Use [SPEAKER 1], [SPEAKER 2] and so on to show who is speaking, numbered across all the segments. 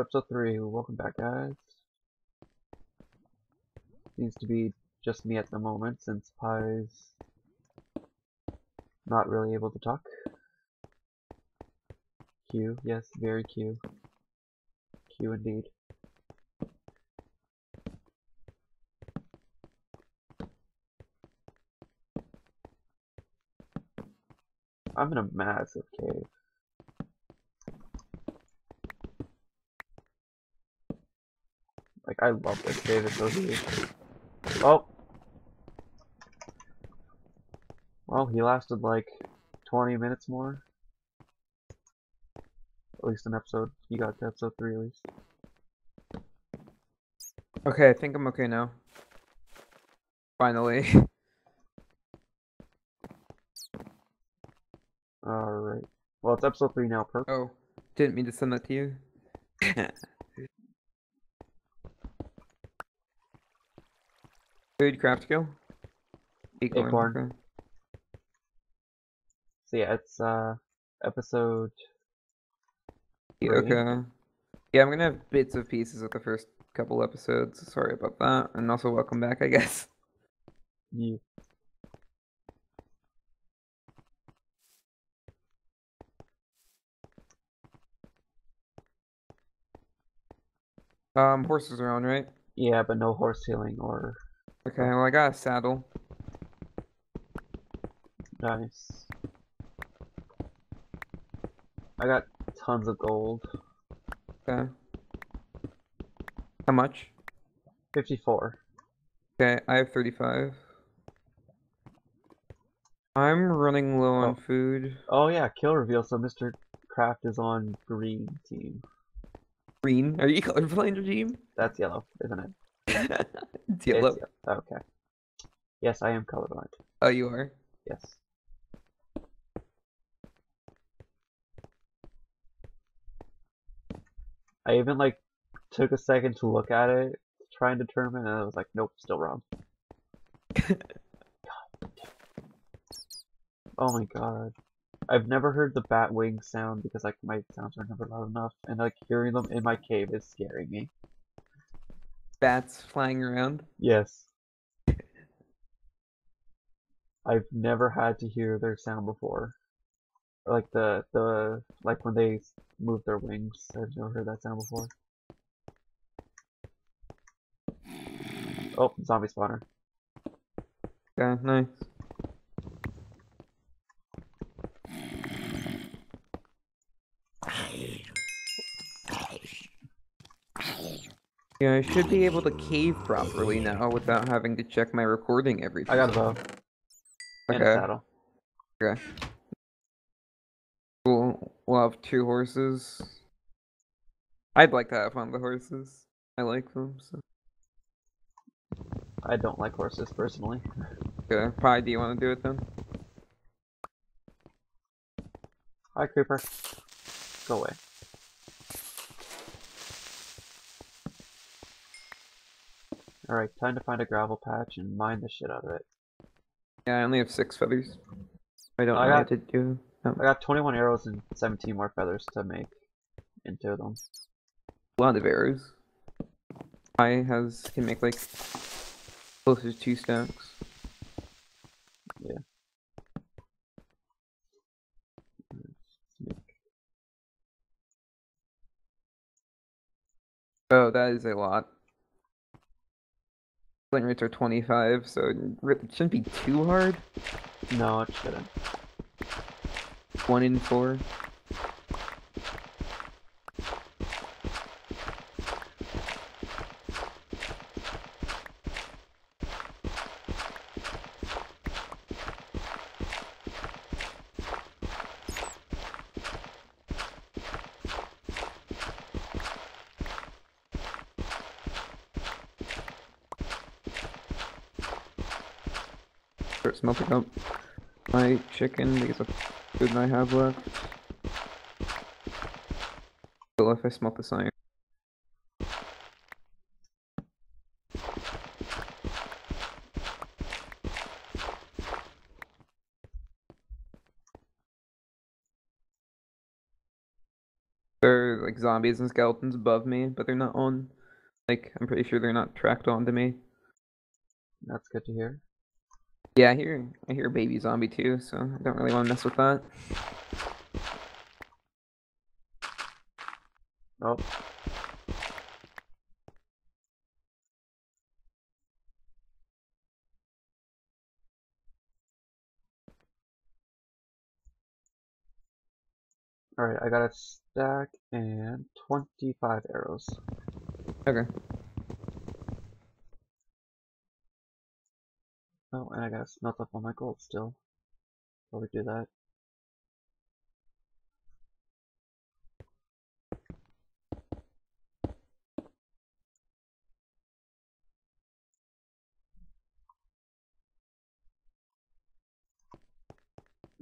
[SPEAKER 1] episode 3. Welcome back, guys. Seems to be just me at the moment since Pie's not really able to talk. Q, yes, very Q. Q indeed. I'm in a massive cave. Like, I love this cave, it's so huge. Oh! Well, he lasted like 20 minutes more. At least an episode, He got to episode 3 at least.
[SPEAKER 2] Okay, I think I'm okay now. Finally.
[SPEAKER 1] Alright. Well, it's episode 3 now, perp.
[SPEAKER 2] Oh, didn't mean to send that to you. Food craft skill. Acorn.
[SPEAKER 1] Acorn. So yeah, it's, uh, episode...
[SPEAKER 2] Yeah. Okay. Yeah, I'm gonna have bits of pieces of the first couple episodes. Sorry about that. And also welcome back, I guess.
[SPEAKER 1] You.
[SPEAKER 2] Um, horses are on, right?
[SPEAKER 1] Yeah, but no horse healing or...
[SPEAKER 2] Okay, well I got a saddle.
[SPEAKER 1] Nice. I got tons of gold.
[SPEAKER 2] Okay. How much?
[SPEAKER 1] 54.
[SPEAKER 2] Okay, I have 35. I'm running low on
[SPEAKER 1] Oh.
[SPEAKER 2] food.
[SPEAKER 1] Oh yeah, kill reveal, so Mr. Craft is on green team.
[SPEAKER 2] Green? Are you colorblind, regime?
[SPEAKER 1] That's yellow, isn't it?
[SPEAKER 2] Yellow.
[SPEAKER 1] It's okay. Yes, I am colorblind.
[SPEAKER 2] Oh, you are?
[SPEAKER 1] Yes. I even like took a second to look at it, to try and determine, and I was like, nope, still wrong. Oh my god. I've never heard the bat wing sound because like my sounds are never loud enough, and like hearing them in my cave is scaring me.
[SPEAKER 2] Bats flying around.
[SPEAKER 1] Yes. I've never had to hear their sound before. Like the the like when they move their wings. I've never heard that sound before. Oh, zombie spawner.
[SPEAKER 2] Okay, nice. Yeah, I should be able to cave properly now without having to check my recording every time.
[SPEAKER 1] I got a bow
[SPEAKER 2] Okay.
[SPEAKER 1] saddle.
[SPEAKER 2] Okay. Cool. We'll have two horses. I'd like to have one of the horses. I like them. So.
[SPEAKER 1] I don't like horses personally.
[SPEAKER 2] Okay. Pi, do you want to do it then?
[SPEAKER 1] Hi creeper. Go away. Alright, time to find a gravel patch and mine the shit out of it.
[SPEAKER 2] Yeah, I only have six feathers. I don't
[SPEAKER 1] I
[SPEAKER 2] know
[SPEAKER 1] got-
[SPEAKER 2] what to do. Oh,
[SPEAKER 1] I got 21 arrows and 17 more feathers to make into them.
[SPEAKER 2] a lot of arrows. I has can make like close to two stacks.
[SPEAKER 1] Yeah.
[SPEAKER 2] Oh, that is a lot. Flint rates are 25, so it it shouldn't be too hard.
[SPEAKER 1] No, it shouldn't.
[SPEAKER 2] One in four. Start smelting up my chicken because of food I have left. Well, if I smelt the iron. There are like zombies and skeletons above me, but they're not on. Like I'm pretty sure they're not tracked onto me.
[SPEAKER 1] That's good to hear.
[SPEAKER 2] Yeah, I hear I hear a baby zombie too, so I don't really want to mess with that.
[SPEAKER 1] Oh. Alright, I got a stack and 25 arrows.
[SPEAKER 2] Okay.
[SPEAKER 1] Oh, and I gotta smelt up all my gold still. Probably do that.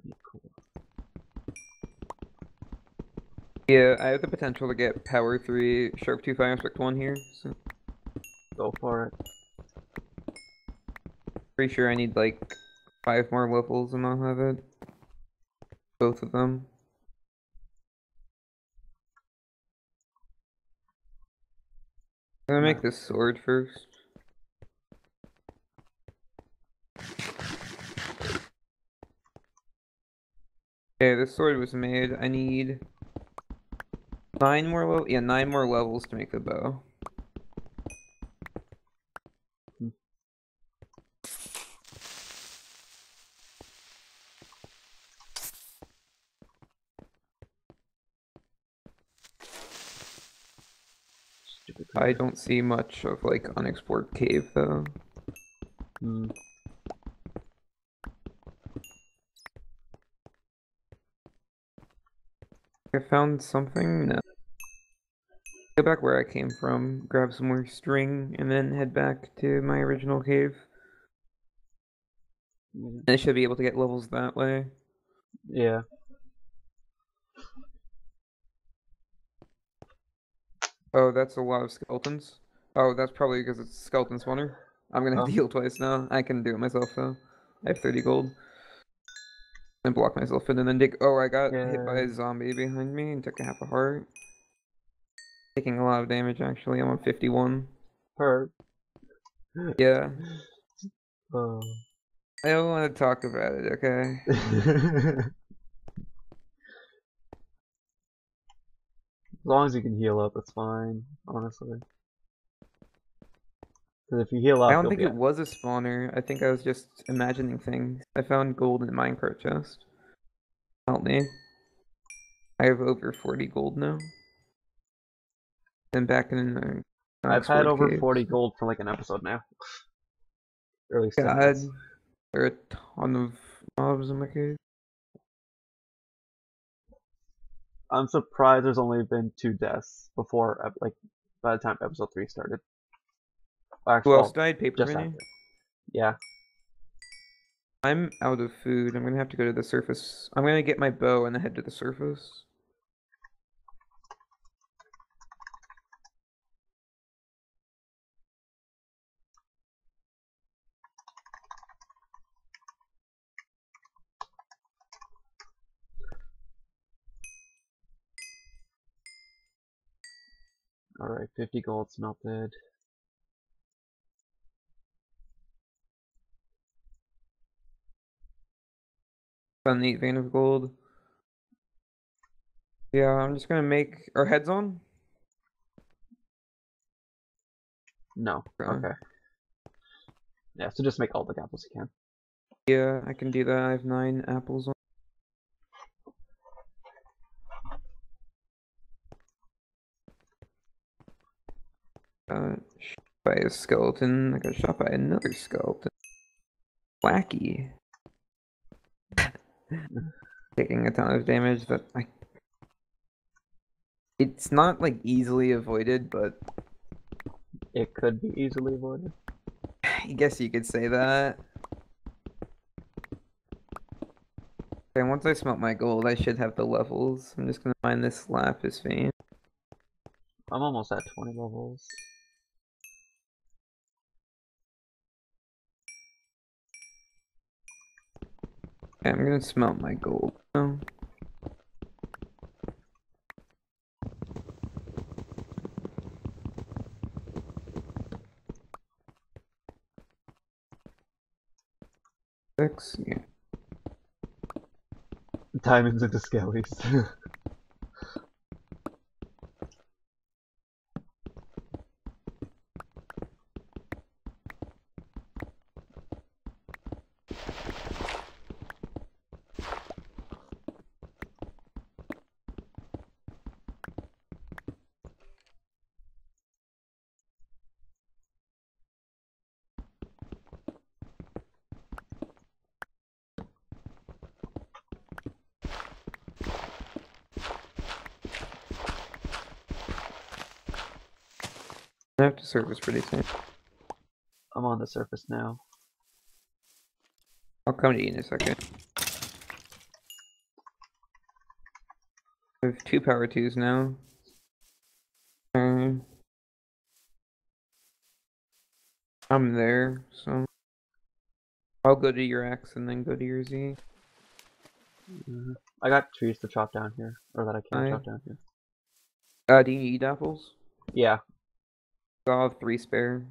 [SPEAKER 1] Yeah,
[SPEAKER 2] Yeah, I have the potential to get power three, sharp two, fire aspect one here. So
[SPEAKER 1] Go for it.
[SPEAKER 2] Pretty sure I need like five more levels and I'll have it. Both of them. I'm gonna make this sword first. Okay, this sword was made. I need nine more level. Yeah, nine more levels to make the bow. I don't see much of like unexplored cave though.
[SPEAKER 1] Hmm.
[SPEAKER 2] I found something. No. Go back where I came from, grab some more string, and then head back to my original cave.
[SPEAKER 1] Yeah.
[SPEAKER 2] I should be able to get levels that way.
[SPEAKER 1] Yeah.
[SPEAKER 2] Oh, that's a lot of skeletons. Oh, that's probably because it's skeleton spawner. I'm gonna have
[SPEAKER 1] Oh.
[SPEAKER 2] to heal twice now. I can do it myself though. I have 30 gold. And block myself in and then dig. Oh, I got hit by a zombie behind me and took a half a heart. Taking a lot of damage actually. I'm on 51.
[SPEAKER 1] Hurt.
[SPEAKER 2] Yeah.
[SPEAKER 1] Oh.
[SPEAKER 2] I don't want to talk about it, okay?
[SPEAKER 1] long as you can heal up, it's fine, honestly. Because if you heal up,
[SPEAKER 2] I don't think it was a spawner. I think I was just imagining things. I found gold in minecart chest. Help me. I have over 40 gold now. Then back in the
[SPEAKER 1] I've had over
[SPEAKER 2] caves.
[SPEAKER 1] 40 gold for like an episode now. Or at least 10
[SPEAKER 2] God,
[SPEAKER 1] minutes.
[SPEAKER 2] there are a ton of mobs in my cave.
[SPEAKER 1] I'm surprised there's only been two deaths before, like, by the time episode 3 started. Actually,
[SPEAKER 2] Who else
[SPEAKER 1] well,
[SPEAKER 2] died? Paper Mini?
[SPEAKER 1] Yeah.
[SPEAKER 2] I'm out of food. I'm gonna have to go to the surface. I'm gonna get my bow and head to the surface.
[SPEAKER 1] Alright, 50 gold smelted.
[SPEAKER 2] Found the vein of gold. Yeah, I'm just gonna make our heads on.
[SPEAKER 1] No.
[SPEAKER 2] Okay.
[SPEAKER 1] Okay. Yeah, so just make all the apples you can.
[SPEAKER 2] Yeah, I can do that. I have nine apples on. Uh, shot by a skeleton. I got shot by another skeleton. Wacky. Taking a ton of damage but I. It's not like easily avoided, but
[SPEAKER 1] It could be easily avoided.
[SPEAKER 2] I guess you could say that. Okay, once I smelt my gold, I should have the levels. I'm just gonna mine this lapis vein.
[SPEAKER 1] I'm almost at 20 levels.
[SPEAKER 2] Okay, I'm gonna smelt my gold. Six, yeah.
[SPEAKER 1] Diamonds into skellies.
[SPEAKER 2] I have to surface pretty soon.
[SPEAKER 1] I'm on the surface now.
[SPEAKER 2] I'll come to you in a second. I have two power twos now. Um, I'm there, so I'll go to your X and then go to your Z.
[SPEAKER 1] Mhm. Got trees to chop down here, or that I can
[SPEAKER 2] Aye.
[SPEAKER 1] chop down here.
[SPEAKER 2] Uh, do you need apples?
[SPEAKER 1] Yeah,
[SPEAKER 2] I'll have three spare.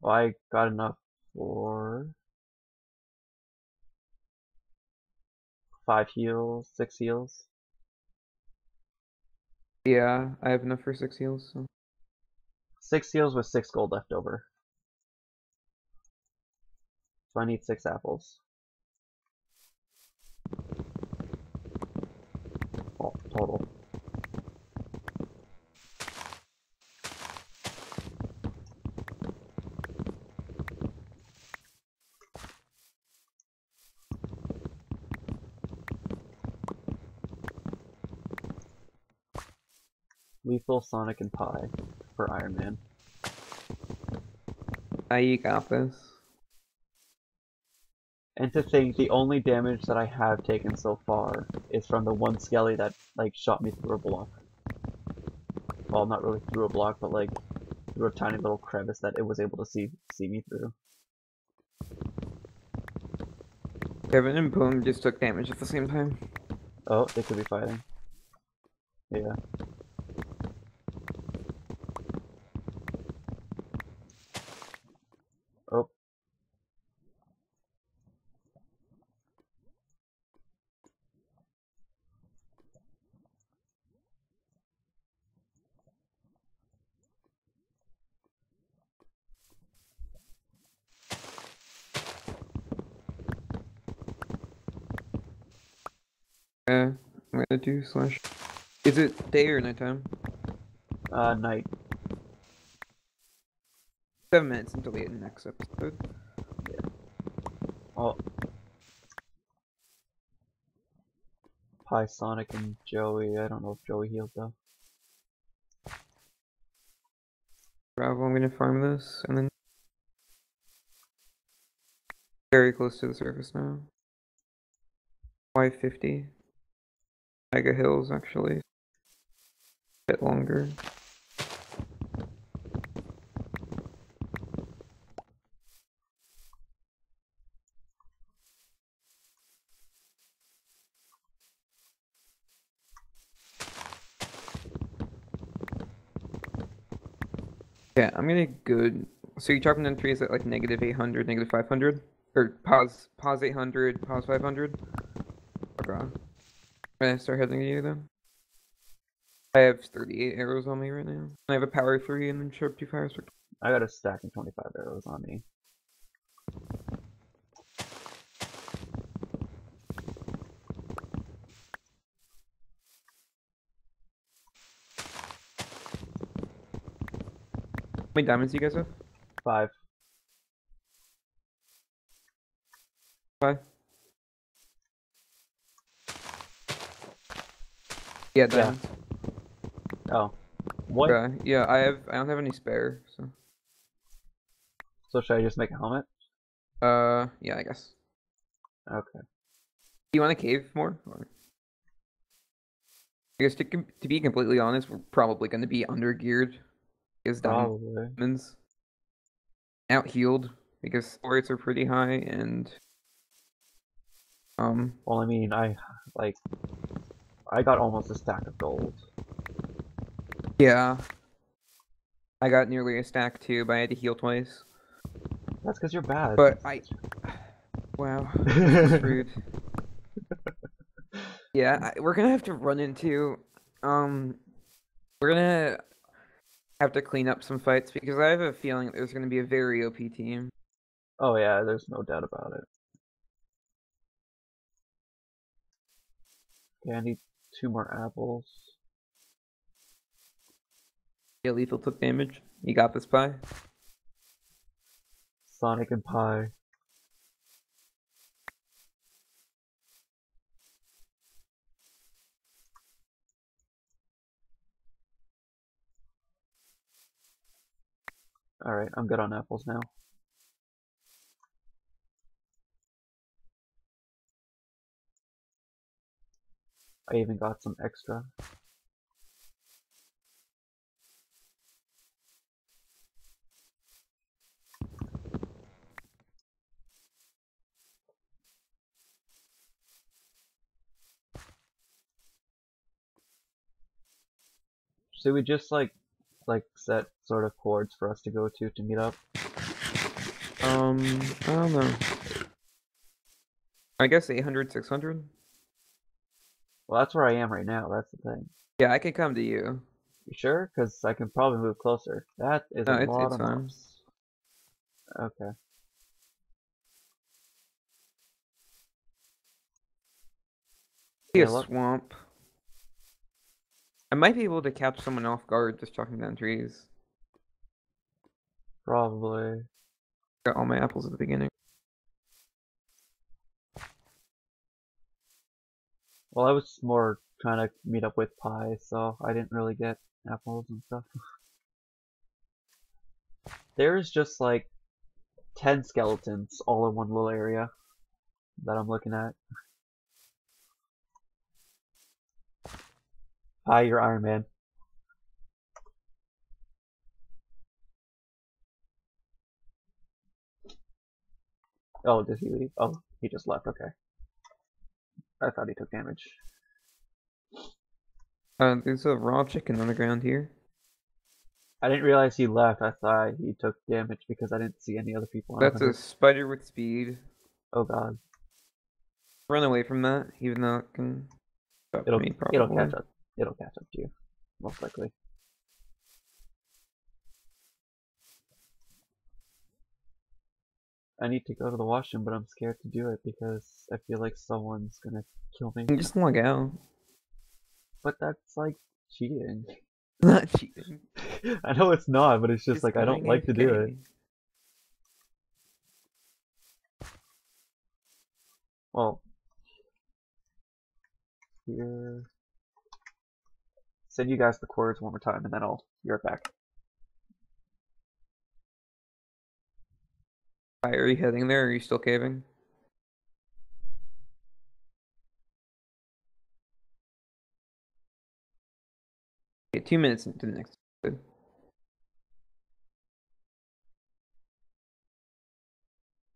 [SPEAKER 1] well, I got enough for five heals, six heals.
[SPEAKER 2] Yeah, I have enough for six heals. So.
[SPEAKER 1] Six heals with six gold left over. So I need six apples. Oh, total. Lethal, Sonic, and Pie for Iron Man.
[SPEAKER 2] Ah, you got this.
[SPEAKER 1] And to think the only damage that I have taken so far is from the one skelly that like shot me through a block. Well, not really through a block, but like through a tiny little crevice that it was able to see see me through.
[SPEAKER 2] Kevin and Boom just took damage at the same time.
[SPEAKER 1] Oh, they could be fighting. Yeah. Oh.
[SPEAKER 2] Yeah, I'm gonna do slash. Is it day or nighttime?
[SPEAKER 1] Uh, night.
[SPEAKER 2] Seven minutes until the next episode. Yeah.
[SPEAKER 1] Oh. Pie, Sonic, and Joey. I don't know if Joey healed though.
[SPEAKER 2] Bravo, I'm gonna farm this and then. Very close to the surface now. Y50. Mega Hills, actually. A bit longer. Yeah, I'm gonna good. So you're chopping down trees at like negative 800, negative 500? Or pause, pause 800, pause 500? I start heading to you then? I have 38 arrows on me right now. I have a power 3 and then sharp 2 fire sword.
[SPEAKER 1] I got a stack of 25 arrows on me.
[SPEAKER 2] How many diamonds do you guys have?
[SPEAKER 1] Five.
[SPEAKER 2] Five? Yeah, diamonds.
[SPEAKER 1] Oh. What?
[SPEAKER 2] Okay, yeah, I have. I don't have any spare, so.
[SPEAKER 1] So should I just make a helmet?
[SPEAKER 2] Uh, yeah, I guess.
[SPEAKER 1] Okay.
[SPEAKER 2] Do you want to cave more? Or... I guess to, to be completely honest, we're probably going to be under geared because diamonds out healed because sports are pretty high and um
[SPEAKER 1] Well, I mean, I like, I got almost a stack of gold.
[SPEAKER 2] yeah. I got nearly a stack too, but I had to heal twice.
[SPEAKER 1] That's because you're bad.
[SPEAKER 2] But I Wow. rude. Yeah, I, we're gonna have to run into. Um, we're gonna have to clean up some fights because I have a feeling there's gonna be a very OP team.
[SPEAKER 1] Oh yeah, there's no doubt about it. Okay, I need two more apples.
[SPEAKER 2] Yeah, lethal took damage. You got this pie.
[SPEAKER 1] Sonic and Pie. Alright, I'm good on apples now. I even got some extra. Should we just like like set sort of coords for us to go to to meet up?
[SPEAKER 2] Um, I don't know. I guess 800, 600?
[SPEAKER 1] Well, that's where I am right now. That's the thing.
[SPEAKER 2] Yeah, I can come to you.
[SPEAKER 1] You sure? Because I can probably move closer. That is
[SPEAKER 2] No,
[SPEAKER 1] a
[SPEAKER 2] it's-
[SPEAKER 1] lot
[SPEAKER 2] it's
[SPEAKER 1] of
[SPEAKER 2] fine.
[SPEAKER 1] maps. Okay.
[SPEAKER 2] See
[SPEAKER 1] Yeah,
[SPEAKER 2] a swamp. I might be able to catch someone off guard just chopping down trees.
[SPEAKER 1] Probably.
[SPEAKER 2] Got all my apples at the beginning.
[SPEAKER 1] Well, I was more trying to meet up with Pi, so I didn't really get apples and stuff. There's just like 10 skeletons all in one little area that I'm looking at. Hi, you're Iron Man. Oh, did he leave? Oh, he just left, okay. I thought he took damage.
[SPEAKER 2] Uh, there's a raw chicken on the ground here.
[SPEAKER 1] I didn't realize he left. I thought he took damage because I didn't see any other people. on
[SPEAKER 2] That's a spider with speed.
[SPEAKER 1] Oh god.
[SPEAKER 2] Run away from that, even though it can
[SPEAKER 1] It'll
[SPEAKER 2] me
[SPEAKER 1] it'll catch up. It'll catch up to you, most likely. I need to go to the washroom, but I'm scared to do it because I feel like someone's gonna kill me.
[SPEAKER 2] Just log out.
[SPEAKER 1] But that's like cheating.
[SPEAKER 2] Not cheating.
[SPEAKER 1] I know it's not, but it's just like I don't like to do it. Well, here. Send you guys the coords one more time, and then I'll be right back.
[SPEAKER 2] Hi, are you heading there? Or are you still caving? Okay, two minutes into the next. Do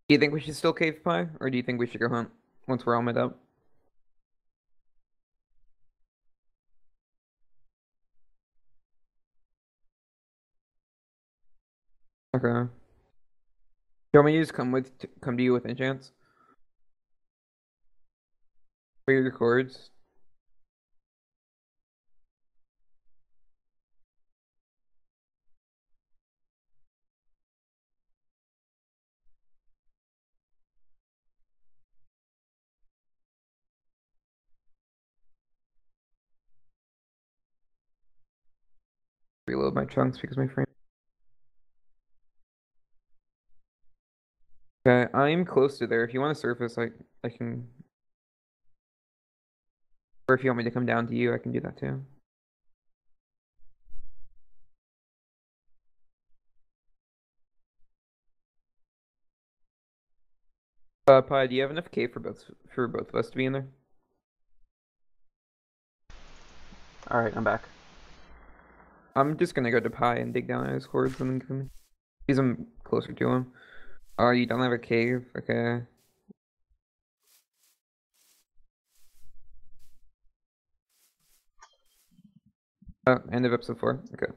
[SPEAKER 2] you think we should still cave pie, or do you think we should go hunt once we're all met up? Okay. Do you want me to just come with t- come to you with enchants? For your coords? Reload my chunks because my frame. Okay, I'm close to there. If you want to surface, I I can. Or if you want me to come down to you, I can do that too. Uh, Pi, do you have enough cave for both for both of us to be in there?
[SPEAKER 1] Alright, I'm back.
[SPEAKER 2] I'm just gonna go to Pi and dig down his coords and then come. Because I'm closer to him. Oh, you don't have a cave? Okay. Oh, end of episode four. Okay.